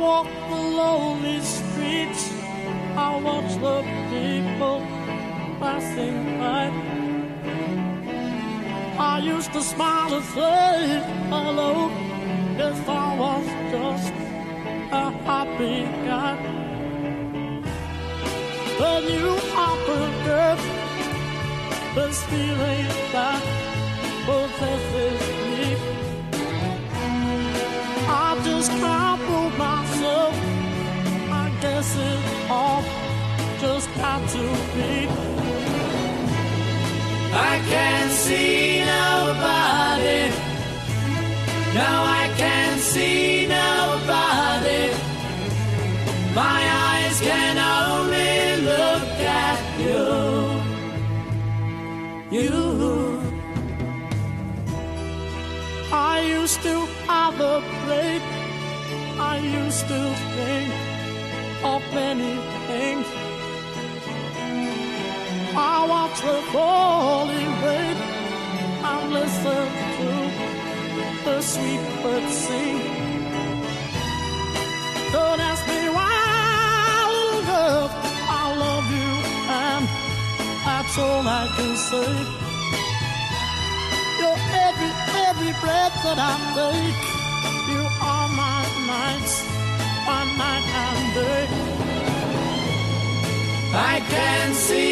walk the lonely streets. I watch the people passing by. I used to smile and say hello. If I was just a happy guy. Then you offered earth this feeling I guess it all just got to be. I can't see nobody. No, I can't see nobody. My eyes can only look at you. You. I used to have a break. I used to think of many things. I watch the falling rain and listen to the sweet birds sing. Don't ask me why, little girl, I love you, and that's all I can say. You're every, every breath that I take. You are my nights, my night and Can't see.